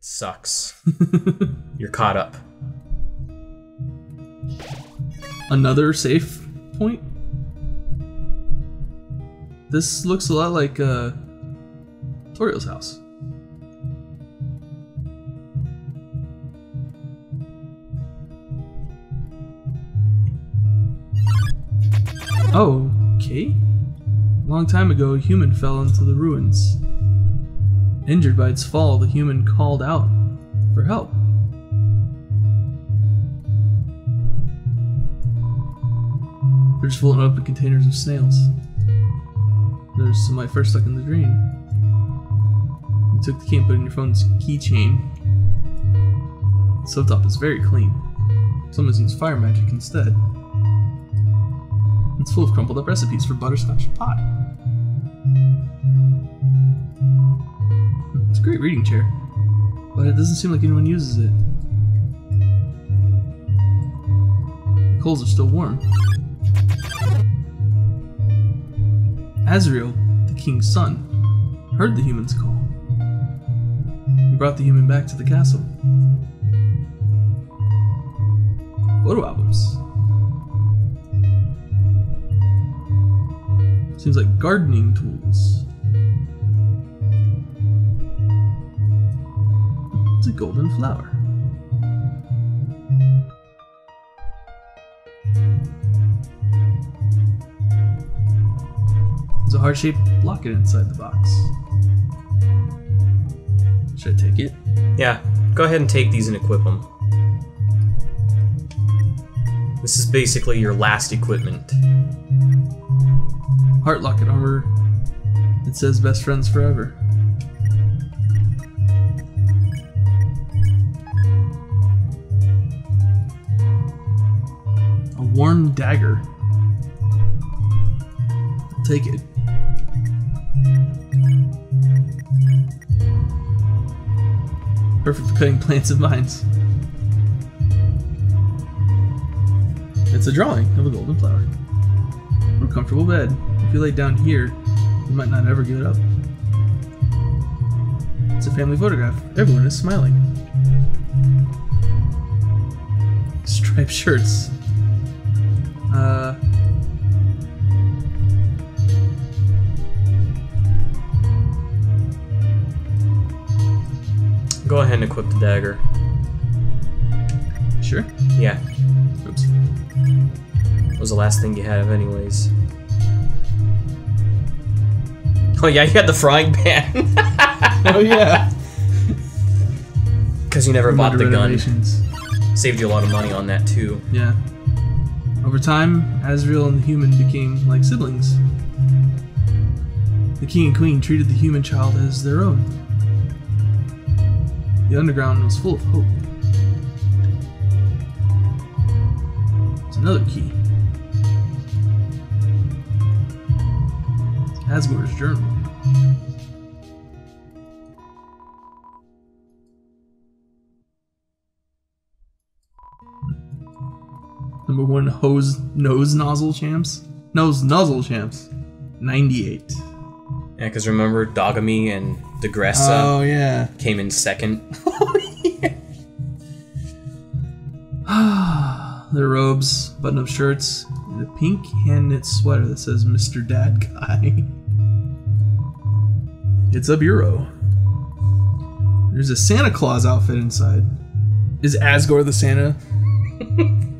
Sucks. You're caught up. Another safe point? This looks a lot like uh, Toriel's house. Oh, okay. A long time ago, a human fell into the ruins. Injured by its fall, the human called out for help. They're just full of open containers of snails. There's light first stuck in the drain. You took the key and put it in your phone's keychain. The top is very clean. Someone's used fire magic instead. It's full of crumpled up recipes for butterscotch pie. It's a great reading chair, but it doesn't seem like anyone uses it. The coals are still warm. Asriel, the king's son, heard the human's call. He brought the human back to the castle. Photo albums. Seems like gardening tools. It's a golden flower. There's a heart-shaped locket inside the box. Should I take it? Yeah, go ahead and take these and equip them. This is basically your last equipment. Heart locket armor. It says best friends forever. A worn dagger. I'll take it. Perfect for cutting plants and vines. It's a drawing of a golden flower. A comfortable bed. If you lay down here, you might not ever give it up. It's a family photograph. Everyone is smiling. Striped shirts. Uh. Go ahead and equip the dagger. Sure. Yeah, Oops. was the last thing you had anyways. Oh yeah, you got the frying pan. Oh yeah. Because you never bought the gun. Saved you a lot of money on that too. Yeah. Over time, Asriel and the human became like siblings. The king and queen treated the human child as their own. The underground was full of hope. It's another key. It's Asgore's journal. Number one hose nose nozzle champs. Nose nozzle champs. 98. Yeah, because remember Dogamy and Dogaressa Oh yeah. came in second. Their robes, button-up shirts, and a pink hand-knit sweater that says Mr. Dad Guy. It's a bureau. There's a Santa Claus outfit inside. Is Asgore the Santa?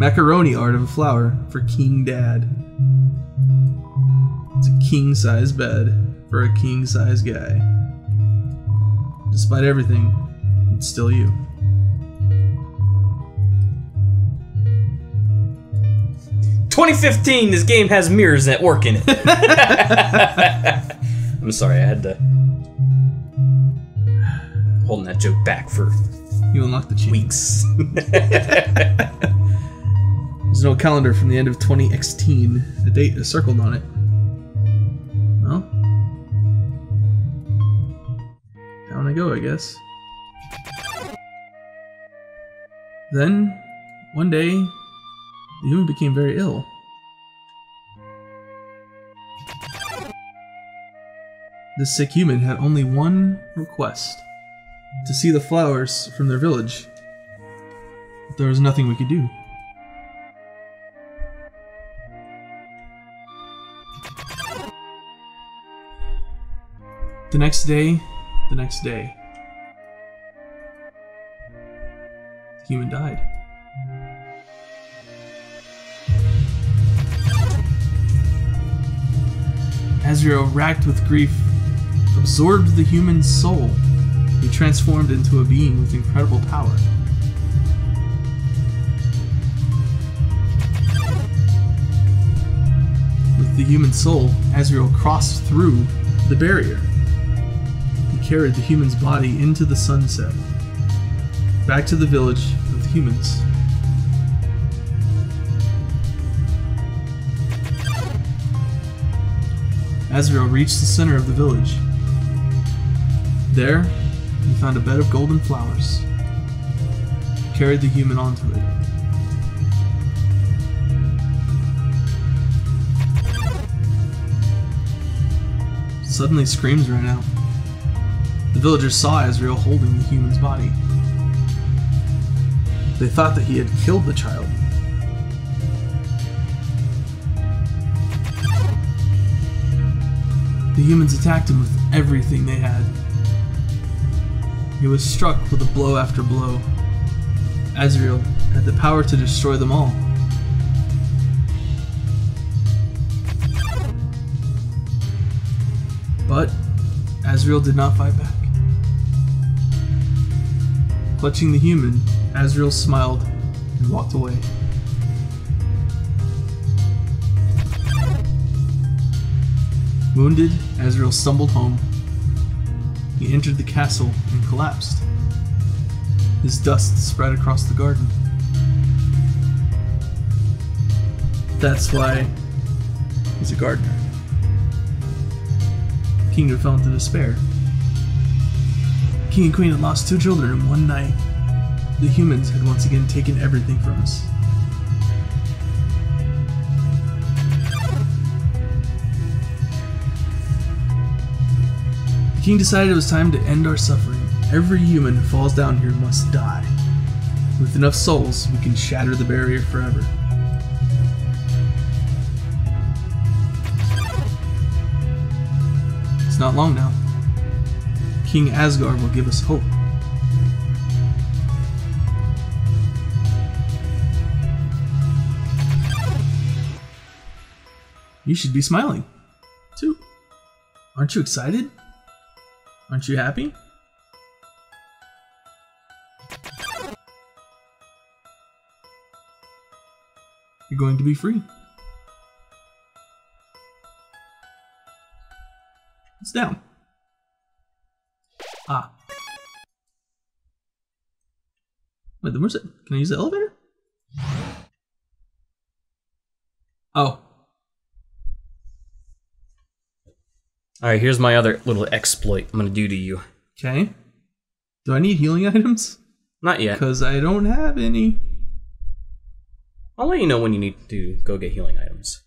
Macaroni art of a flower for King Dad. It's a king size bed for a king size guy. Despite everything, it's still you. Twenty fifteen. This game has mirrors that work in it. I'm sorry, I had to holding that joke back for You unlock the chain. weeks. No calendar from the end of 2016. The date is circled on it. Well, down I go, I guess. Then, one day, the human became very ill. This sick human had only one request to see the flowers from their village. But there was nothing we could do. Next day, the next day, the human died. Asriel, racked with grief, absorbed the human's soul. He transformed into a being with incredible power. With the human soul, Asriel crossed through the barrier. Carried the human's body into the sunset, back to the village of the humans. Asriel reached the center of the village. There, he found a bed of golden flowers. Carried the human onto it. Suddenly, screams rang out. The villagers saw Asriel holding the human's body. They thought that he had killed the child. The humans attacked him with everything they had. He was struck with a blow after blow. Asriel had the power to destroy them all. But Asriel did not fight back. Clutching the human, Asriel smiled and walked away. Wounded, Asriel stumbled home. He entered the castle and collapsed. His dust spread across the garden. That's why he's a gardener. Kingdom fell into despair. King and Queen had lost two children in one night. The humans had once again taken everything from us. The king decided it was time to end our suffering. Every human who falls down here must die. With enough souls, we can shatter the barrier forever. It's not long now. King Asgore will give us hope. You should be smiling, too. Aren't you excited? Aren't you happy? You're going to be free. It's down. Ah. Wait, then where's it? Can I use the elevator? Oh. All right, here's my other little exploit I'm gonna do to you. Okay. Do I need healing items? Not yet. Because I don't have any. I'll let you know when you need to go get healing items.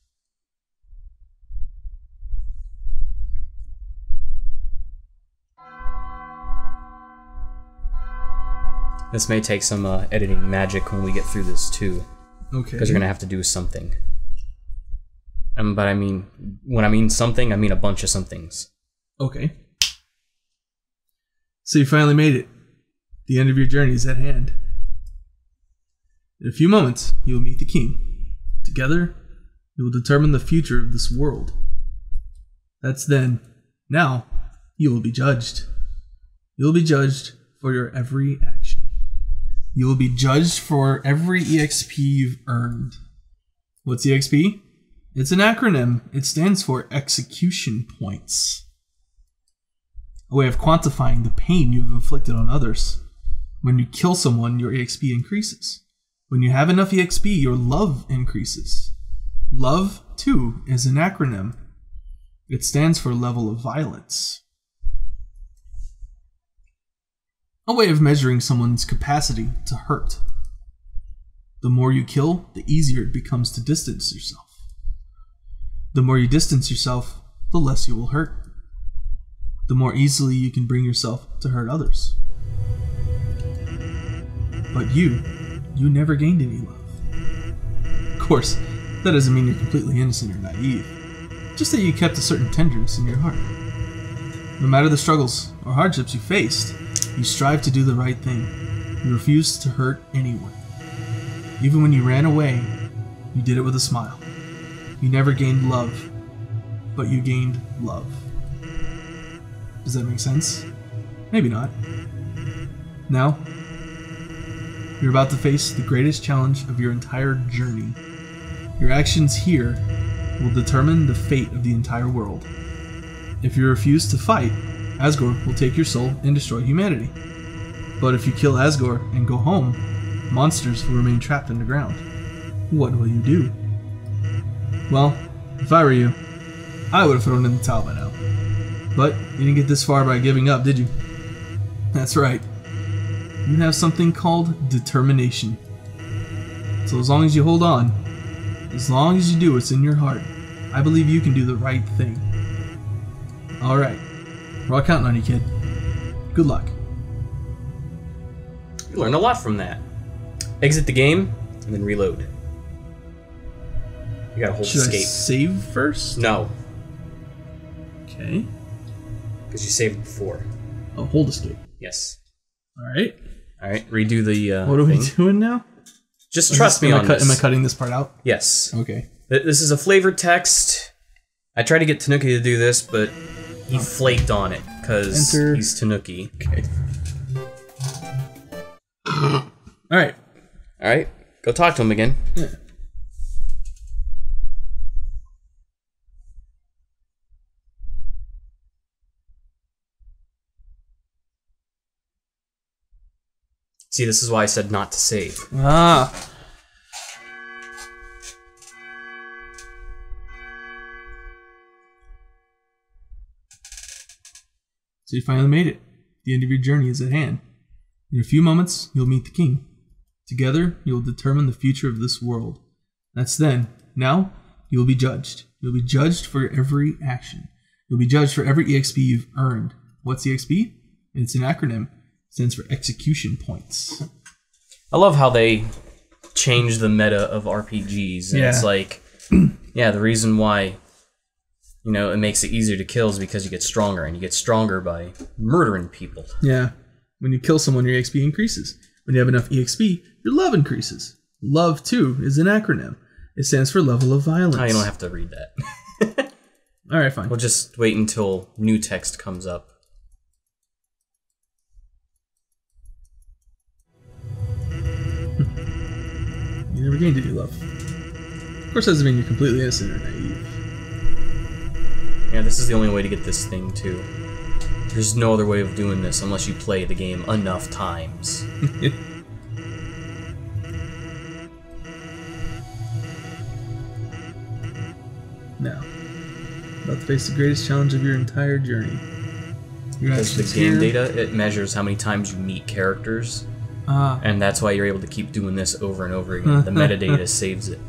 This may take some uh, editing magic when we get through this too, Okay. because you're gonna have to do something. Um, but I mean, when I mean something, I mean a bunch of somethings. Okay. So you finally made it. The end of your journey is at hand. In a few moments, you will meet the king. Together, you will determine the future of this world. That's then. Now, you will be judged. You will be judged for your every action. You will be judged for every EXP you've earned. What's EXP? It's an acronym. It stands for execution points. A way of quantifying the pain you've inflicted on others. When you kill someone, your EXP increases. When you have enough EXP, your love increases. Love, too, is an acronym. It stands for level of violence. A way of measuring someone's capacity to hurt. The more you kill, the easier it becomes to distance yourself. The more you distance yourself, the less you will hurt. The more easily you can bring yourself to hurt others. But you, you never gained any love. Of course, that doesn't mean you're completely innocent or naive, just that you kept a certain tenderness in your heart. No matter the struggles or hardships you faced, you strive to do the right thing. You refuse to hurt anyone. Even when you ran away, you did it with a smile. You never gained love, but you gained love. Does that make sense? Maybe not. Now, you're about to face the greatest challenge of your entire journey. Your actions here will determine the fate of the entire world. If you refuse to fight, Asgore will take your soul and destroy humanity. But if you kill Asgore and go home, monsters will remain trapped underground. What will you do? Well, if I were you, I would have thrown in the towel by now. But you didn't get this far by giving up, did you? That's right. You have something called determination. So as long as you hold on, as long as you do what's in your heart, I believe you can do the right thing. Alright. We're all counting on you, kid. Good luck. You learn a lot from that. Exit the game and then reload. You gotta hold Should I save first? No, Okay. because you saved before. Oh, hold escape. Yes. Alright. All right, redo the. Uh, What are we thing. doing now? Just trust me am I on cut- this. Am I cutting this part out? Yes. Okay. This is a flavored text. I tried to get Tanuki to do this, but he flaked on it because Enter. he's Tanuki. Okay. Alright. All right, go talk to him again. Yeah. See, this is why I said not to save. Ah. So you finally made it. The end of your journey is at hand. In a few moments, you'll meet the king. Together, you'll determine the future of this world. That's then. Now, you'll be judged. You'll be judged for every action. You'll be judged for every EXP you've earned. What's EXP? It's an acronym. It stands for execution points. I love how they change the meta of RPGs. And it's like, yeah, the reason why, you know, it makes it easier to kill is because you get stronger, and you get stronger by murdering people. Yeah. When you kill someone, your EXP increases. When you have enough EXP, your love increases. Love, too, is an acronym. It stands for level of violence. You don't have to read that. All right, fine. We'll just wait until new text comes up. You never gained any love. Of course, that doesn't mean you're completely innocent or naive. Yeah, this is the only way to get this thing too. There's no other way of doing this unless you play the game enough times. now, about to face the greatest challenge of your entire journey. Your Because the game here- data, it measures how many times you meet characters, Ah, and that's why you're able to keep doing this over and over again. The metadata saves it.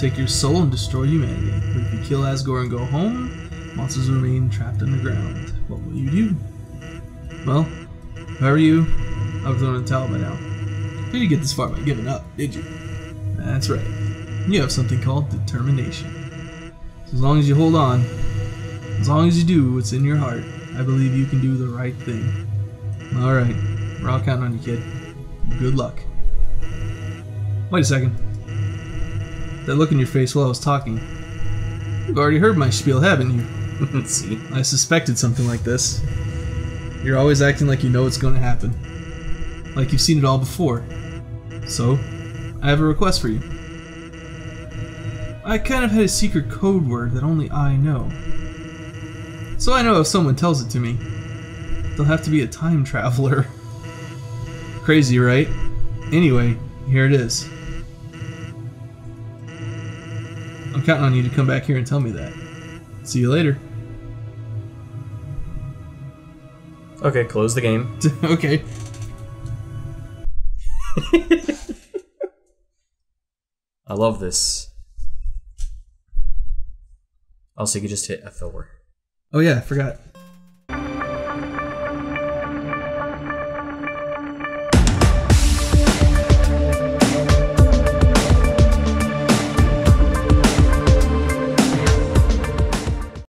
Take your soul and destroy humanity. But if you kill Asgore and go home, monsters remain trapped underground. What will you do? Well, if I were you, I would throw to tell by now. You didn't get this far by giving up, did you? That's right. You have something called determination. So as long as you hold on, as long as you do what's in your heart, I believe you can do the right thing. Alright, we're all counting on you, kid. Good luck. Wait a second. That look in your face while I was talking. You've already heard my spiel, haven't you? See? I suspected something like this. You're always acting like you know what's going to happen. Like you've seen it all before. So, I have a request for you. I kind of had a secret code word that only I know. So I know if someone tells it to me, they'll have to be a time traveler. Crazy, right? Anyway, here it is. I'm counting on you to come back here and tell me that. See you later. Okay, close the game. okay. I love this. Also, you could just hit F4. Oh yeah, I forgot.